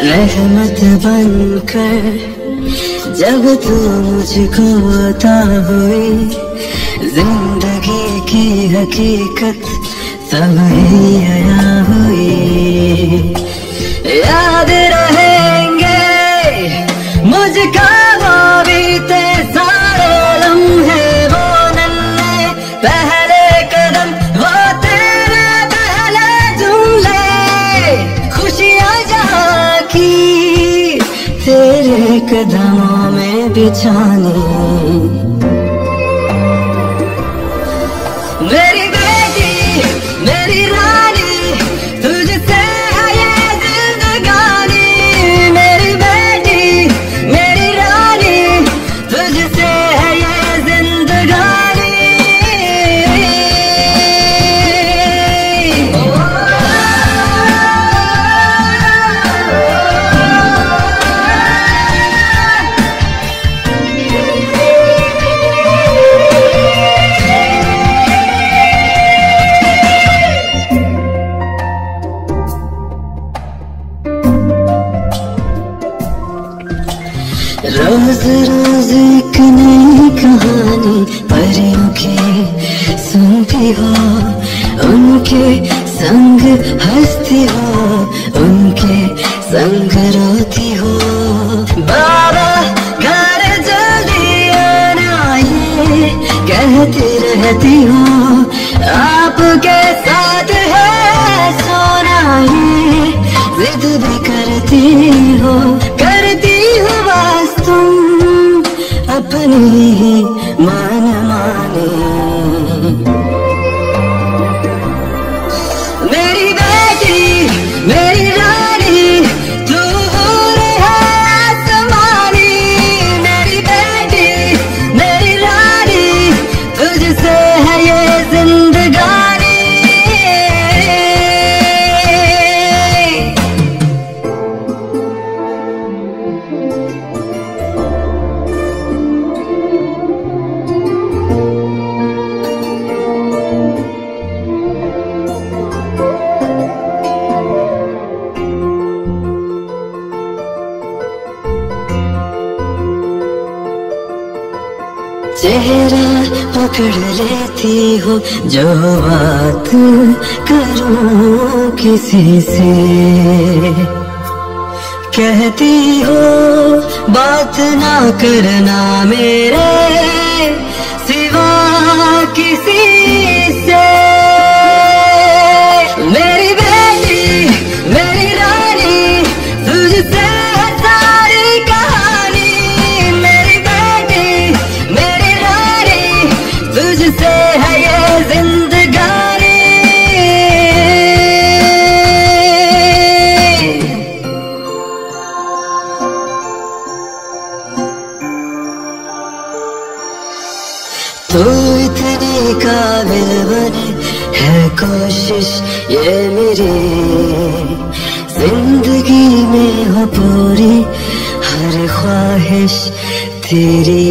रहमत बनकर जब तू मुझको अता हुई, ज़िंदगी की हकीकत सब ही आया हुई। याद तेरे कदमों में बिछानी। रोज नई कहानी परियों की सुनती हो, उनके संग हंसती हो, उनके संग रोती हो। बाबा, घर जल्दी आना, ये कहती रहती हो आपके अपनी ही चेहरा पकड़ लेती हो, जो बात करूँ किसी से। कहती हो, बात ना करना मेरे सिवा किसी से। तू इतने काबिल बने है कोशिश ये मेरी। ज़िंदगी में हो पूरी हर ख्वाहिश तेरी।